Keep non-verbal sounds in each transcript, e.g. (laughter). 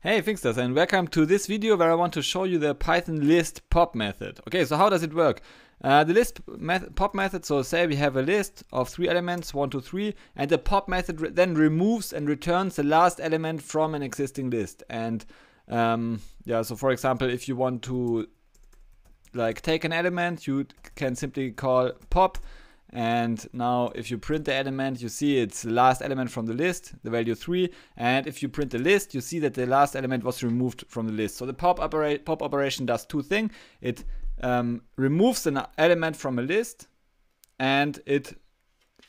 Hey Finxters and welcome to this video where I want to show you the Python list pop method. Okay, so how does it work? Uh, the list method, pop method, so say we have a list of three elements, one, two, three, and the pop method re then removes and returns the last element from an existing list. And um, yeah, so for example, if you want to like take an element, you can simply call pop and now if you print the element, you see it's the last element from the list, the value 3. And if you print the list, you see that the last element was removed from the list. So the pop, opera pop operation does two things. It um, removes an element from a list and it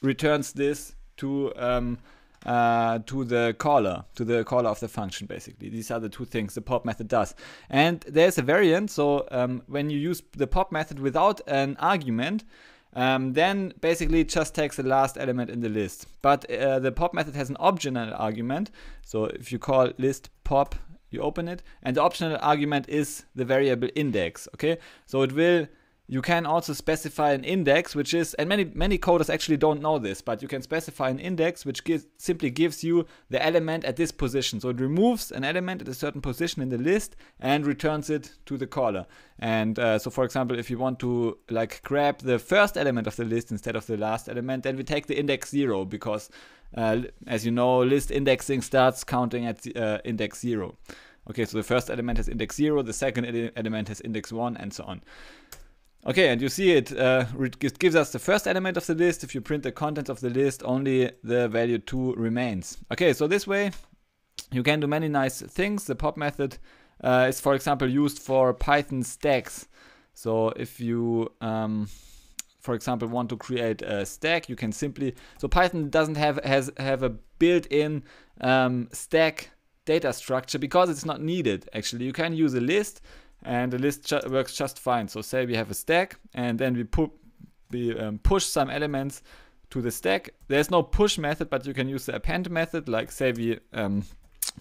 returns this to um, uh, to the caller, to the caller of the function, basically. These are the two things the pop method does. And there's a variant, so um, when you use the pop method without an argument, um, then basically it just takes the last element in the list. But uh, the pop method has an optional argument. So if you call list pop, you open it, and the optional argument is the variable index. Okay, so it will you can also specify an index, which is, and many many coders actually don't know this, but you can specify an index which gives, simply gives you the element at this position. So it removes an element at a certain position in the list and returns it to the caller. And uh, so, for example, if you want to like grab the first element of the list instead of the last element, then we take the index zero because, uh, as you know, list indexing starts counting at uh, index zero. Okay, so the first element has index zero, the second element has index one, and so on. Okay, and you see it, uh, it gives us the first element of the list. If you print the contents of the list, only the value 2 remains. Okay, so this way you can do many nice things. The pop method uh, is, for example, used for Python stacks. So if you, um, for example, want to create a stack, you can simply, so Python doesn't have, has, have a built-in um, stack data structure because it's not needed, actually. You can use a list and the list ju works just fine. So say we have a stack and then we put we um, push some elements to the stack. There's no push method, but you can use the append method. Like say we um,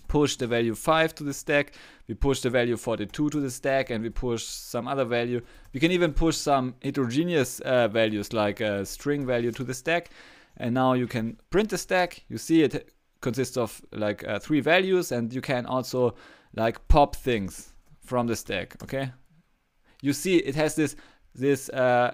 push the value 5 to the stack, we push the value 42 to the stack, and we push some other value. We can even push some heterogeneous uh, values like a string value to the stack. And now you can print the stack. You see it consists of like uh, three values, and you can also like pop things from the stack. Okay, you see it has this this uh,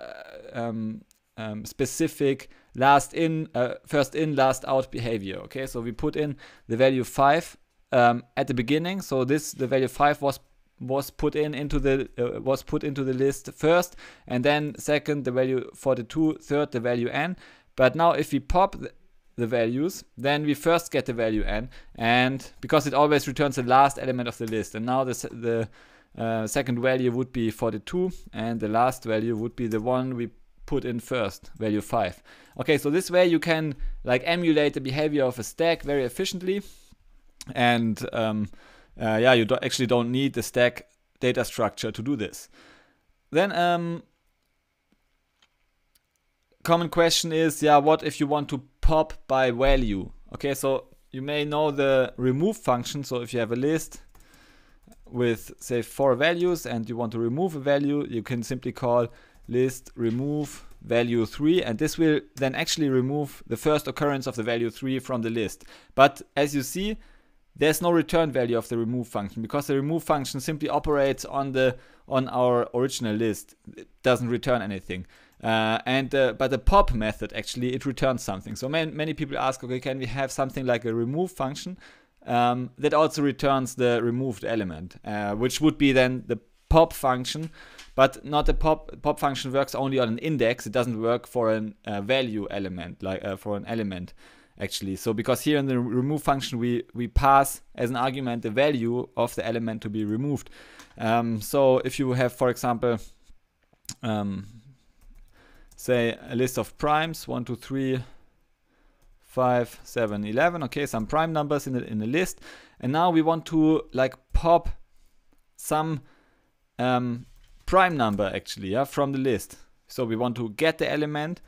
um, um, specific last in, uh, first in, last out behavior. Okay, so we put in the value five um, at the beginning. So this the value five was was put in into the uh, was put into the list first, and then second the value 42, third the value n. But now if we pop the, the values, then we first get the value n, and because it always returns the last element of the list, and now this, the uh, second value would be 42, and the last value would be the one we put in first, value 5. Okay, so this way you can like emulate the behavior of a stack very efficiently, and um, uh, yeah, you do actually don't need the stack data structure to do this. Then um, common question is, yeah, what if you want to pop by value? Okay, so you may know the remove function. So if you have a list with say four values and you want to remove a value, you can simply call list remove value 3 and this will then actually remove the first occurrence of the value 3 from the list. But as you see, there's no return value of the remove function because the remove function simply operates on the on our original list. It doesn't return anything. Uh, and uh, but the pop method actually it returns something. So man, many people ask, okay, can we have something like a remove function um, that also returns the removed element, uh, which would be then the pop function, but not the pop pop function works only on an index. It doesn't work for a uh, value element, like uh, for an element actually. So because here in the remove function we we pass as an argument the value of the element to be removed. Um, so if you have, for example, um, say a list of primes, one, two, three, 5, 7, 11. Okay, some prime numbers in the, in the list. And now we want to like pop some um, prime number actually yeah, from the list. So we want to get the element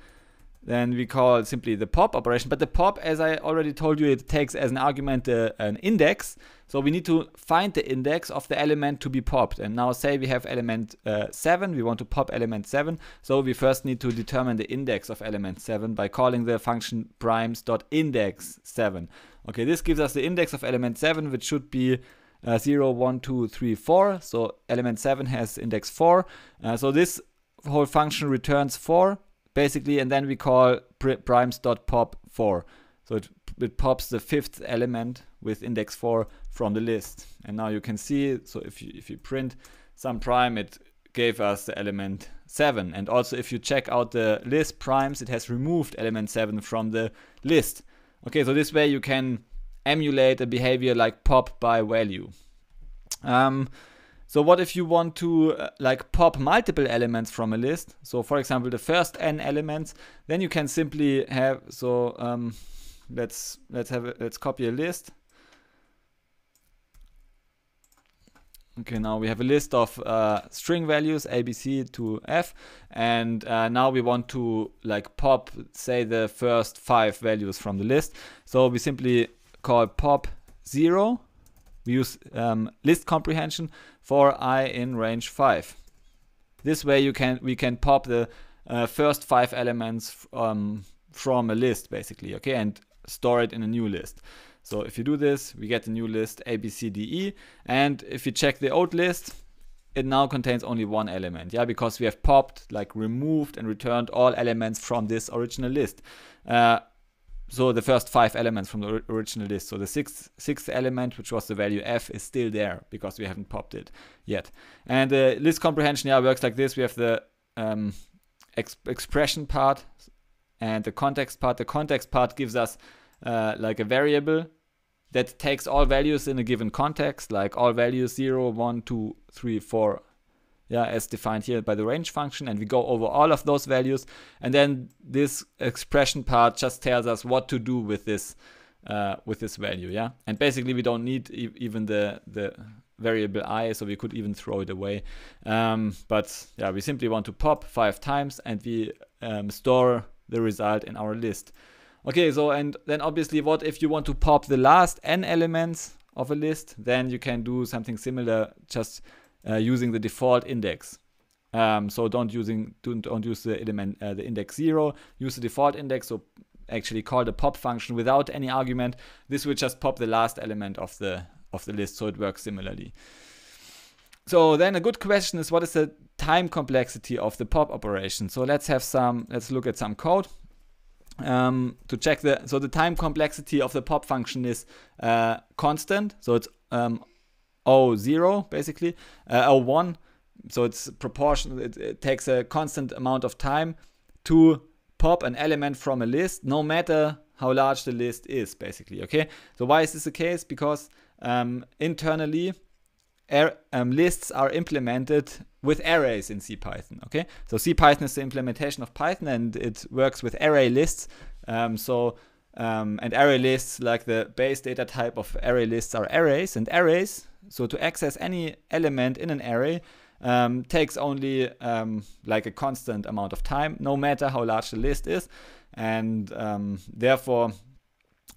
then we call simply the pop operation. But the pop, as I already told you, it takes as an argument uh, an index. So we need to find the index of the element to be popped. And now say we have element uh, 7, we want to pop element 7. So we first need to determine the index of element 7 by calling the function primes.index7. Okay, this gives us the index of element 7, which should be uh, 0, 1, 2, 3, 4. So element 7 has index 4. Uh, so this whole function returns 4 basically, and then we call primes.pop 4. So it, it pops the fifth element with index 4 from the list. And now you can see, so if you, if you print some prime, it gave us the element 7. And also if you check out the list primes, it has removed element 7 from the list. Okay, so this way you can emulate a behavior like pop by value. Um, so what if you want to uh, like pop multiple elements from a list? So for example, the first n elements, then you can simply have, so um, let's, let's have, a, let's copy a list. Okay, now we have a list of uh, string values ABC to F, and uh, now we want to like pop, say, the first five values from the list. So we simply call pop zero. We use um, list comprehension for i in range five. This way, you can we can pop the uh, first five elements um, from a list, basically, okay, and store it in a new list. So if you do this, we get a new list A, B, C, D, E. And if you check the old list, it now contains only one element. Yeah, because we have popped, like removed and returned all elements from this original list. Uh, so the first five elements from the original list. So the sixth sixth element, which was the value f, is still there because we haven't popped it yet. And the list comprehension yeah works like this. We have the um, ex expression part and the context part. The context part gives us uh, like a variable that takes all values in a given context, like all values 0, 1, 2, 3, 4, yeah, as defined here by the range function, and we go over all of those values, and then this expression part just tells us what to do with this uh, with this value, yeah. And basically, we don't need e even the the variable i, so we could even throw it away. Um, but yeah, we simply want to pop five times, and we um, store the result in our list. Okay, so and then obviously what if you want to pop the last n elements of a list, then you can do something similar just uh, using the default index. Um, so don't using don't, don't use the element uh, the index zero. Use the default index. So actually call the pop function without any argument. This will just pop the last element of the of the list. So it works similarly. So then a good question is what is the time complexity of the pop operation? So let's have some. Let's look at some code um, to check the so the time complexity of the pop function is uh, constant so it's um, o0 basically uh, o1 so it's proportional it, it, takes a constant amount of time to pop an element from a list no matter how large the list is basically okay so why is this the case because um, internally er, um, lists are implemented with arrays in CPython. Okay, so CPython is the implementation of Python, and it works with array lists. Um, so um, and array lists, like the base data type of array lists, are arrays. And arrays, so to access any element in an array, um, takes only um, like a constant amount of time, no matter how large the list is, and um, therefore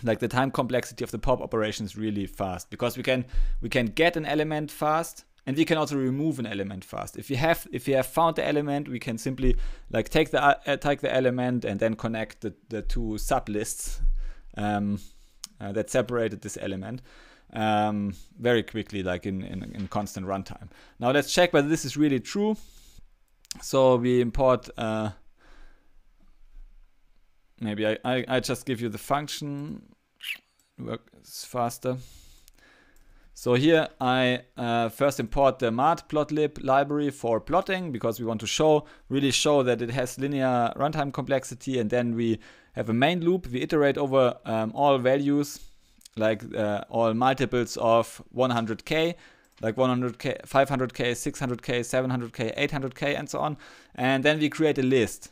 like the time complexity of the pop operation is really fast because we can we can get an element fast and we can also remove an element fast. If you have if you have found the element, we can simply like take the uh, take the element and then connect the, the two sublists um, uh, that separated this element um, very quickly, like in, in, in constant runtime. Now let's check whether this is really true. So we import. Uh, maybe I, I, I just give you the function. Works faster. So here I uh, first import the matplotlib library for plotting because we want to show, really show that it has linear runtime complexity and then we have a main loop. We iterate over um, all values like uh, all multiples of 100k like 100k, 500k, 600k, 700k, 800k and so on. And then we create a list.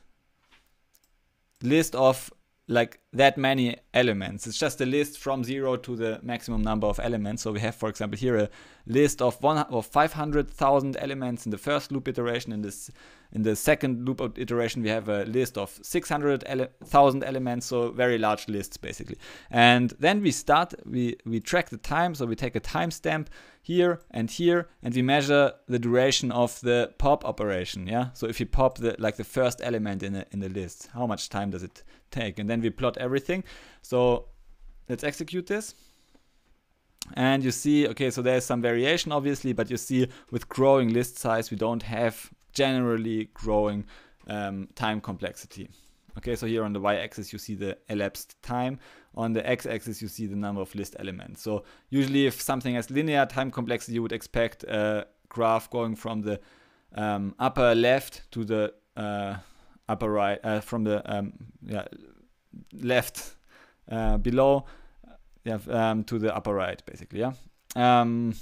List of like that many elements. It's just a list from zero to the maximum number of elements. So we have, for example, here a list of one of 500,000 elements in the first loop iteration. In this, in the second loop iteration, we have a list of 600,000 ele elements. So very large lists basically. And then we start, we we track the time. So we take a timestamp here and here, and we measure the duration of the pop operation. Yeah. So if you pop the like the first element in in the list, how much time does it take? And then we plot everything. So let's execute this. and you see, okay, so there's some variation obviously, but you see with growing list size, we don't have generally growing um, time complexity. Okay, so here on the y-axis you see the elapsed time. On the x-axis you see the number of list elements. So usually if something has linear time complexity, you would expect a graph going from the um, upper left to the uh, upper right, uh, from the um, yeah, left uh, below yeah, um, to the upper right, basically. Yeah. Um,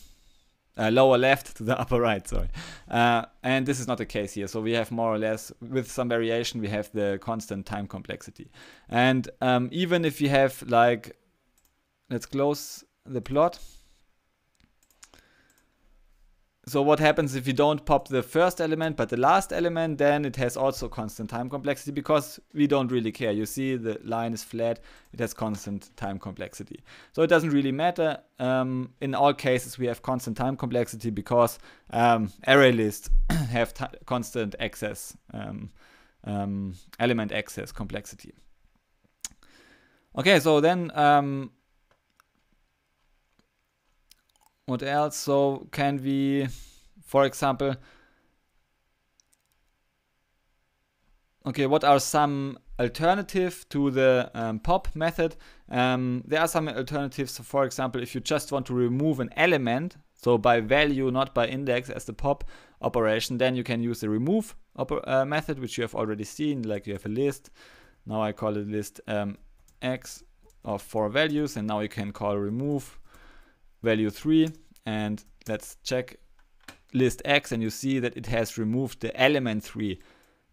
uh, lower left to the (laughs) upper right, sorry. Uh, and this is not the case here. So we have more or less, with some variation, we have the constant time complexity. And um, even if we have like, let's close the plot so what happens if you don't pop the first element but the last element then it has also constant time complexity because we don't really care. You see the line is flat it has constant time complexity. So it doesn't really matter. Um, in all cases we have constant time complexity because um, array lists (coughs) have constant access um, um, element access complexity. Okay so then um, what else? So can we, for example, okay, what are some alternative to the um, pop method? Um, there are some alternatives. So for example, if you just want to remove an element, so by value, not by index as the pop operation, then you can use the remove uh, method, which you have already seen, like you have a list. Now I call it list um, x of four values, and now you can call remove value 3 and let's check list x and you see that it has removed the element 3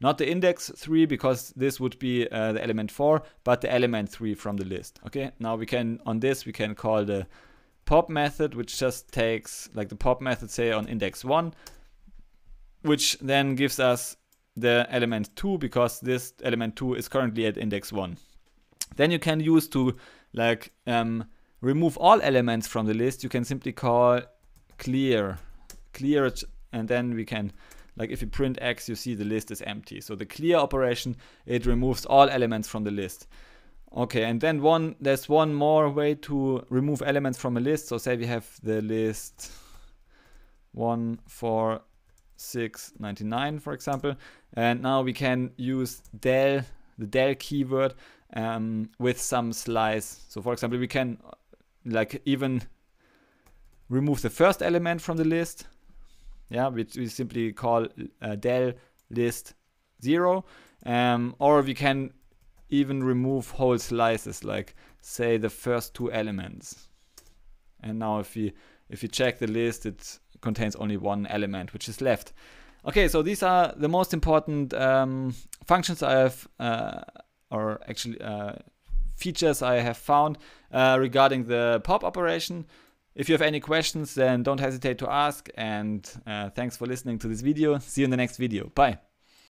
not the index 3 because this would be uh, the element 4 but the element 3 from the list okay? Now we can on this we can call the pop method which just takes like the pop method say on index 1 which then gives us the element 2 because this element 2 is currently at index 1 then you can use to like um, remove all elements from the list, you can simply call clear, clear it, and then we can, like if you print x, you see the list is empty. So the clear operation, it removes all elements from the list. Okay, and then one, there's one more way to remove elements from a list. So say we have the list 1, 4, 6, 99, for example. And now we can use del, the del keyword um, with some slice. So for example, we can like even remove the first element from the list. Yeah, which we simply call uh, del list zero. Um, or we can even remove whole slices, like say the first two elements. And now if we if you check the list, it contains only one element, which is left. Okay, so these are the most important um, functions I have, uh, or actually uh, features I have found uh, regarding the pop operation. If you have any questions, then don't hesitate to ask. And uh, thanks for listening to this video. See you in the next video. Bye.